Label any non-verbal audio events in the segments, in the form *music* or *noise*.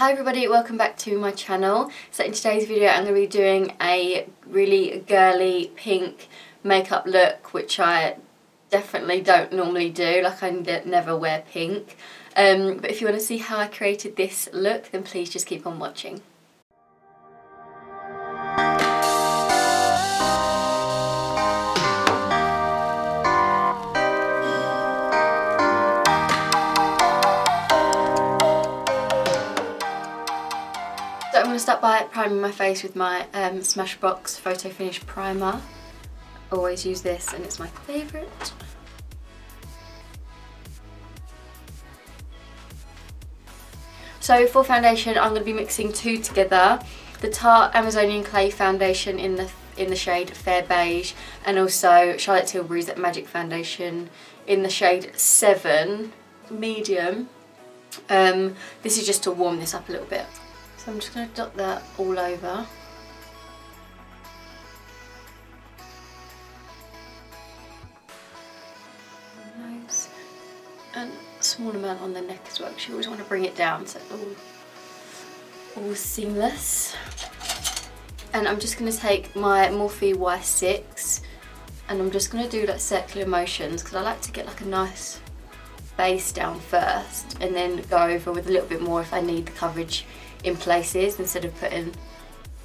Hi everybody, welcome back to my channel. So in today's video I'm going to be doing a really girly pink makeup look which I definitely don't normally do, like I never wear pink. Um, but if you want to see how I created this look then please just keep on watching. Start by priming my face with my um, Smashbox Photo Finish Primer. Always use this and it's my favourite. So for foundation I'm going to be mixing two together. The Tarte Amazonian Clay Foundation in the in the shade Fair Beige and also Charlotte Tilbury's Magic Foundation in the shade 7 Medium. Um, this is just to warm this up a little bit. So I'm just going to dot that all over. And a small amount on the neck as well because you always want to bring it down so it's all, all seamless. And I'm just going to take my Morphe Y6 and I'm just going to do like circular motions because I like to get like a nice base down first and then go over with a little bit more if I need the coverage in places instead of putting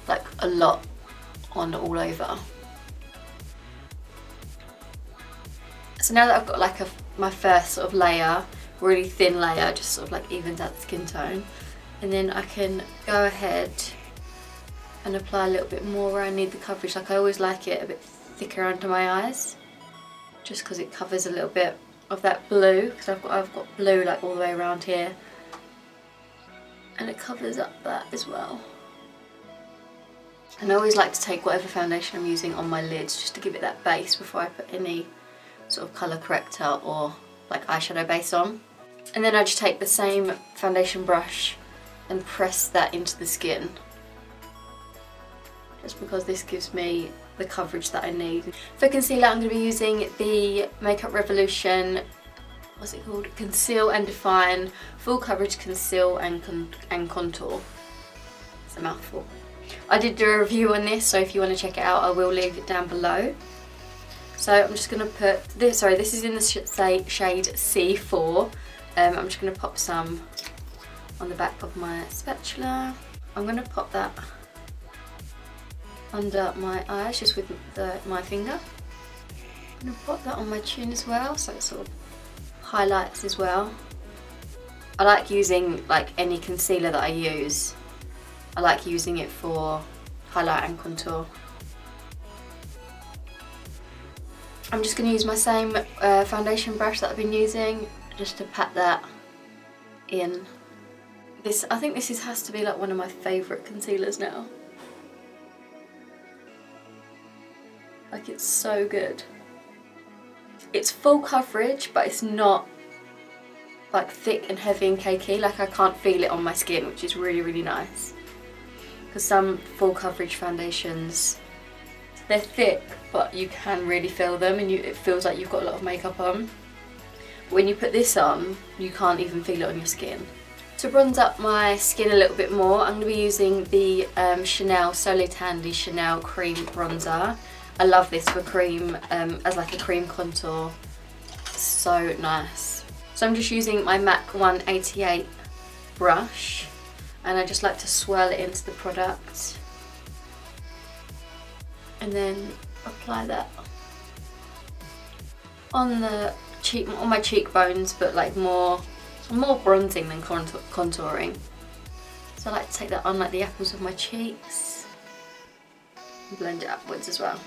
like a lot on all over. So now that I've got like a, my first sort of layer, really thin layer, just sort of like evens out the skin tone, and then I can go ahead and apply a little bit more where I need the coverage. Like I always like it a bit thicker under my eyes, just because it covers a little bit of that blue, because I've got, I've got blue like all the way around here and it covers up that as well. And I always like to take whatever foundation I'm using on my lids just to give it that base before I put any sort of colour corrector or like eyeshadow base on. And then I just take the same foundation brush and press that into the skin. Just because this gives me the coverage that I need. For concealer I'm going to be using the Makeup Revolution what's it called? Conceal and Define Full Coverage Conceal and, con and Contour. It's a mouthful. I did do a review on this, so if you want to check it out, I will leave it down below. So I'm just going to put this, sorry, this is in the sh shade C4. Um, I'm just going to pop some on the back of my spatula. I'm going to pop that under my eyes just with the, my finger. I'm going to pop that on my chin as well, so it's sort of highlights as well. I like using like any concealer that I use. I like using it for highlight and contour. I'm just going to use my same uh, foundation brush that I've been using just to pat that in. This, I think this is, has to be like one of my favourite concealers now. Like it's so good. It's full coverage, but it's not like thick and heavy and cakey. Like I can't feel it on my skin, which is really, really nice. Because some full coverage foundations, they're thick, but you can really feel them and you, it feels like you've got a lot of makeup on. but When you put this on, you can't even feel it on your skin. To bronze up my skin a little bit more, I'm going to be using the um, Chanel Soleil Tan De Chanel Cream Bronzer. I love this for cream, um, as like a cream contour. So nice. So I'm just using my MAC 188 brush and I just like to swirl it into the product and then apply that on the cheek, on my cheekbones but like more, more bronzing than contour contouring. So I like to take that on like the apples of my cheeks and blend it upwards as well.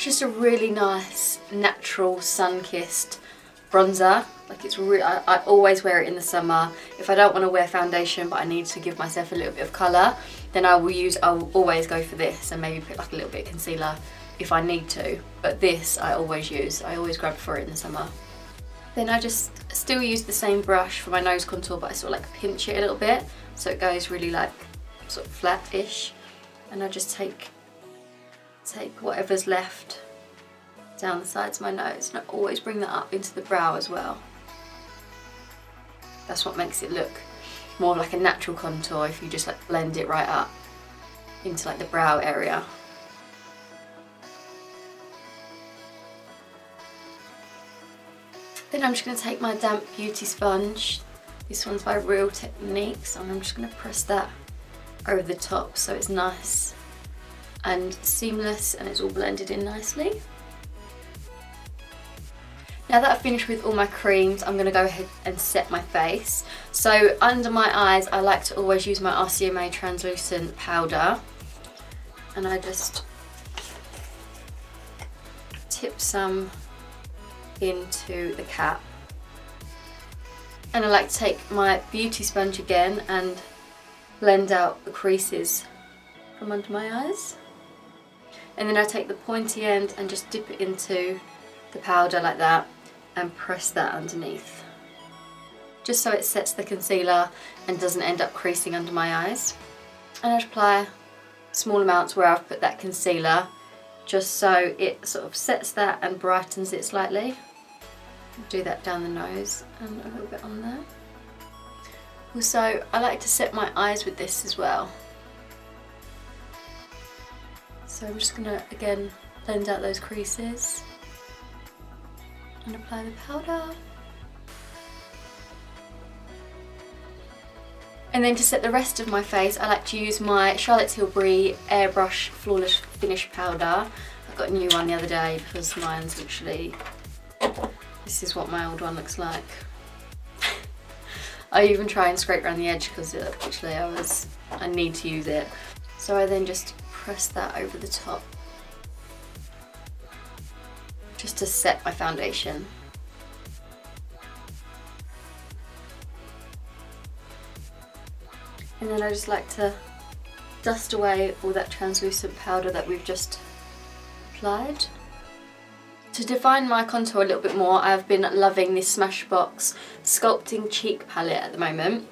It's just a really nice, natural, sun-kissed bronzer. Like it's really, I, I, always wear it in the summer. If I don't want to wear foundation but I need to give myself a little bit of colour, then I will use, I will always go for this and maybe put like a little bit of concealer if I need to. But this I always use, I always grab for it in the summer. Then I just still use the same brush for my nose contour but I sort of like pinch it a little bit so it goes really like sort of flat-ish. And I just take take whatever's left down the sides of my nose and I always bring that up into the brow as well. That's what makes it look more like a natural contour if you just like blend it right up into like the brow area. Then I'm just going to take my damp beauty sponge. This one's by Real Techniques and I'm just going to press that over the top so it's nice and seamless and it's all blended in nicely. Now that I've finished with all my creams, I'm going to go ahead and set my face. So under my eyes, I like to always use my RCMA translucent powder. And I just tip some into the cap. And I like to take my beauty sponge again and blend out the creases from under my eyes. And then I take the pointy end and just dip it into the powder like that and press that underneath. Just so it sets the concealer and doesn't end up creasing under my eyes. And I apply small amounts where I've put that concealer just so it sort of sets that and brightens it slightly. Do that down the nose and a little bit on there. Also, I like to set my eyes with this as well. So I'm just gonna, again, blend out those creases and apply the powder. And then to set the rest of my face, I like to use my Charlotte Tilbury Airbrush Flawless Finish Powder. I got a new one the other day because mine's literally, this is what my old one looks like. *laughs* I even try and scrape around the edge because actually uh, I was, I need to use it. So I then just press that over the top just to set my foundation. And then I just like to dust away all that translucent powder that we've just applied. To define my contour a little bit more, I've been loving this Smashbox Sculpting Cheek palette at the moment.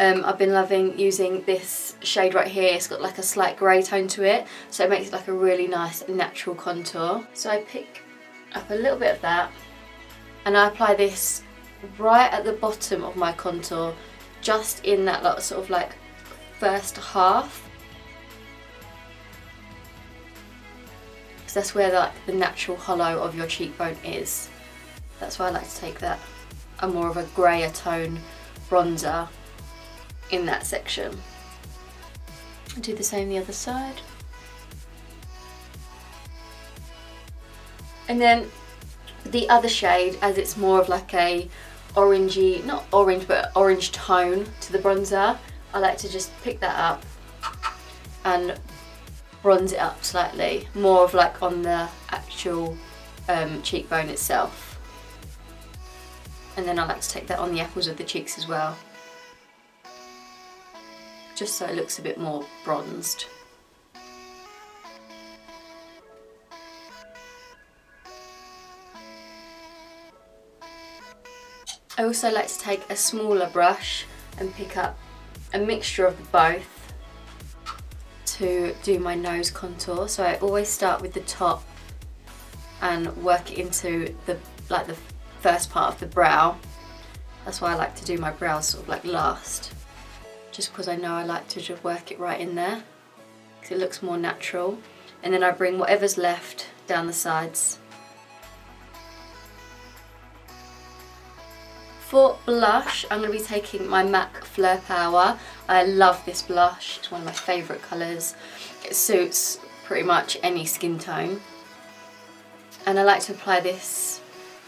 Um, I've been loving using this shade right here. It's got like a slight grey tone to it, so it makes it like a really nice natural contour. So I pick up a little bit of that and I apply this right at the bottom of my contour, just in that like, sort of like first half. Because that's where like the natural hollow of your cheekbone is. That's why I like to take that, a more of a greyer tone bronzer in that section. Do the same the other side. And then the other shade, as it's more of like a orangey, not orange, but orange tone to the bronzer, I like to just pick that up and bronze it up slightly, more of like on the actual um, cheekbone itself. And then I like to take that on the apples of the cheeks as well just so it looks a bit more bronzed. I also like to take a smaller brush and pick up a mixture of both to do my nose contour. So I always start with the top and work it into the like the first part of the brow. That's why I like to do my brows sort of like last just because I know I like to just work it right in there because it looks more natural and then I bring whatever's left down the sides. For blush, I'm going to be taking my MAC Fleur Power. I love this blush, it's one of my favourite colours. It suits pretty much any skin tone. And I like to apply this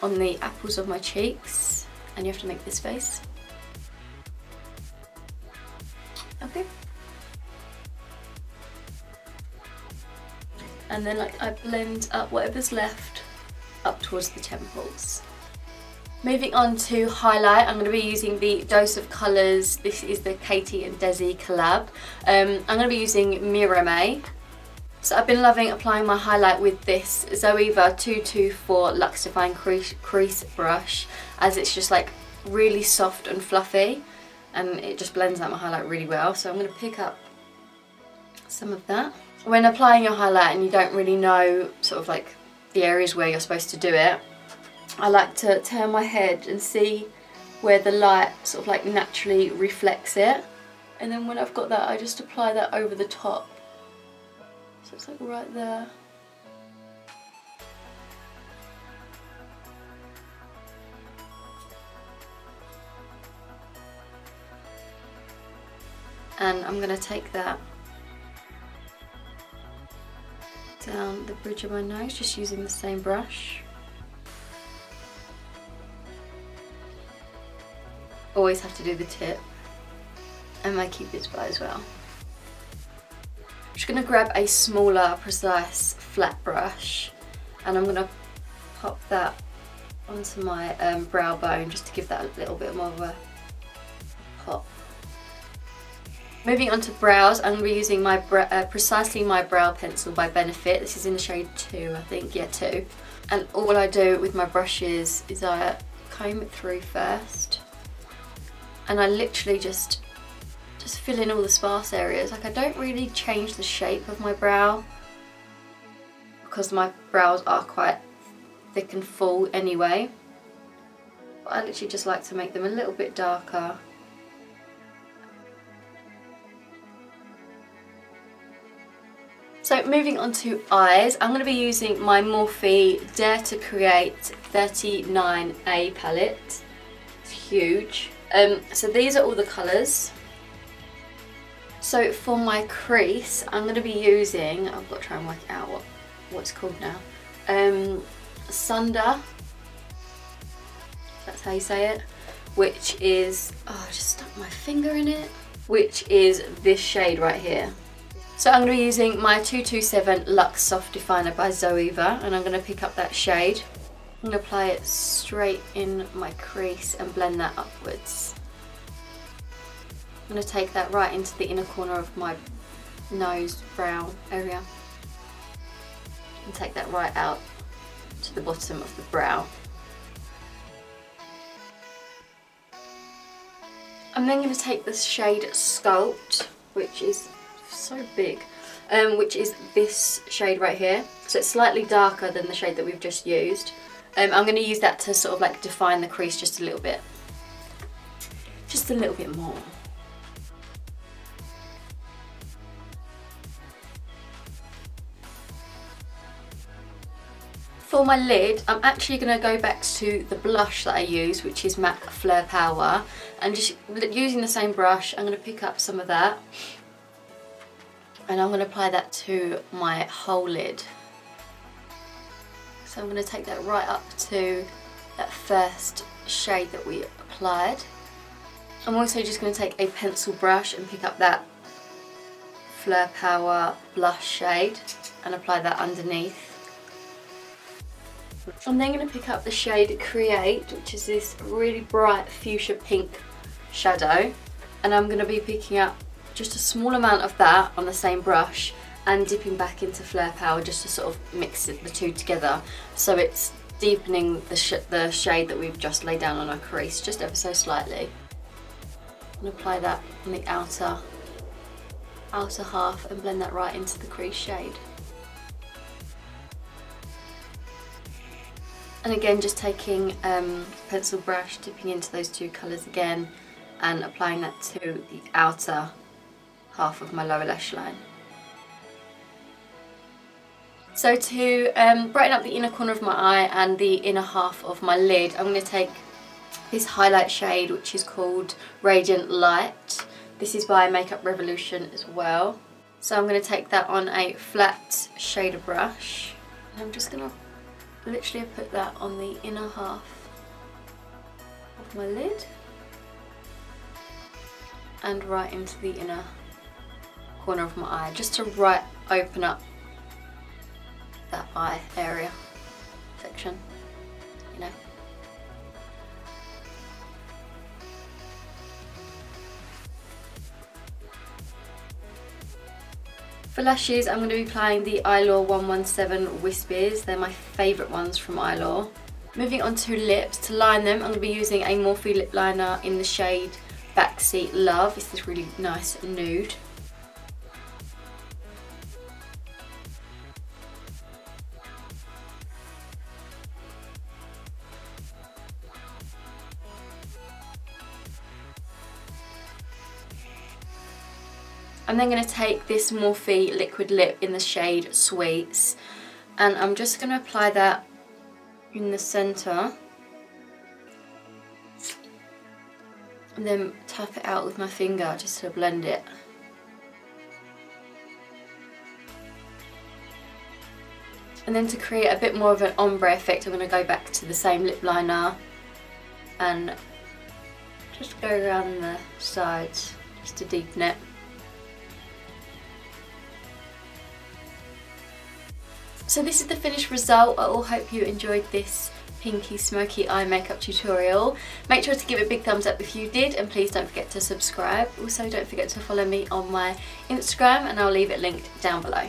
on the apples of my cheeks. And you have to make this face. And then like I blend up whatever's left up towards the temples. Moving on to highlight, I'm going to be using the Dose of Colours. This is the Katy and Desi collab. Um, I'm going to be using Mirame. So I've been loving applying my highlight with this Zoeva 224 Luxe Define Crease, Crease Brush as it's just like really soft and fluffy and it just blends out my highlight really well. So I'm going to pick up some of that. When applying your highlight and you don't really know sort of like the areas where you're supposed to do it, I like to turn my head and see where the light sort of like naturally reflects it. And then when I've got that, I just apply that over the top. So it's like right there. And I'm going to take that down the bridge of my nose just using the same brush. Always have to do the tip and my cupid's bow as well. I'm just going to grab a smaller precise flat brush and I'm going to pop that onto my um, brow bone just to give that a little bit more of a pop. Moving on to brows, I'm going to be using my uh, Precisely My Brow Pencil by Benefit. This is in the shade 2, I think, yeah 2. And all I do with my brushes is I comb it through first. And I literally just, just fill in all the sparse areas. Like I don't really change the shape of my brow because my brows are quite thick and full anyway. But I literally just like to make them a little bit darker So moving on to eyes, I'm going to be using my Morphe Dare to Create 39A palette. It's huge. Um, so these are all the colours. So for my crease, I'm going to be using, I've got to try and work out what, what called now. Um, Sunder, that's how you say it, which is, oh I just stuck my finger in it, which is this shade right here. So I'm going to be using my 227 Luxe Soft Definer by Zoeva and I'm going to pick up that shade. I'm going to apply it straight in my crease and blend that upwards. I'm going to take that right into the inner corner of my nose brow area and take that right out to the bottom of the brow. I'm then going to take this shade Sculpt, which is so big, um, which is this shade right here. So it's slightly darker than the shade that we've just used. Um, I'm going to use that to sort of like define the crease just a little bit. Just a little bit more. For my lid, I'm actually going to go back to the blush that I use, which is MAC Fleur Power. And just using the same brush, I'm going to pick up some of that and I'm going to apply that to my whole lid. So I'm going to take that right up to that first shade that we applied. I'm also just going to take a pencil brush and pick up that Fleur Power blush shade and apply that underneath. I'm then going to pick up the shade Create, which is this really bright fuchsia pink shadow. And I'm going to be picking up just a small amount of that on the same brush and dipping back into Fleur Power just to sort of mix the two together so it's deepening the, sh the shade that we've just laid down on our crease just ever so slightly. And apply that on the outer, outer half and blend that right into the crease shade. And again just taking um, pencil brush, dipping into those two colours again and applying that to the outer half of my lower lash line. So to um, brighten up the inner corner of my eye and the inner half of my lid, I'm going to take this highlight shade which is called Radiant Light. This is by Makeup Revolution as well. So I'm going to take that on a flat shader brush. And I'm just going to literally put that on the inner half of my lid and right into the inner corner of my eye just to right open up that eye area section, you know. For lashes, I'm going to be applying the Eylure 117 Wispies. They're my favourite ones from Eylure. Moving on to lips, to line them, I'm going to be using a Morphe lip liner in the shade Backseat Love. It's this really nice nude. I'm then going to take this Morphe liquid lip in the shade Sweets and I'm just going to apply that in the centre and then tap it out with my finger just to blend it. And then to create a bit more of an ombre effect I'm going to go back to the same lip liner and just go around the sides just to deepen it. So this is the finished result. I all hope you enjoyed this pinky smoky eye makeup tutorial. Make sure to give it a big thumbs up if you did and please don't forget to subscribe. Also don't forget to follow me on my Instagram and I'll leave it linked down below.